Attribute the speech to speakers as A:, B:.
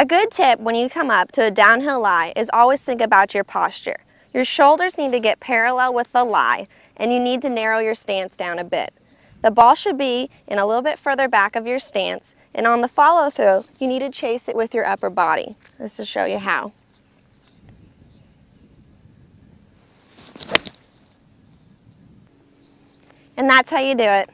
A: A good tip when you come up to a downhill lie is always think about your posture. Your shoulders need to get parallel with the lie and you need to narrow your stance down a bit. The ball should be in a little bit further back of your stance and on the follow through you need to chase it with your upper body. This will show you how. And that's how you do it.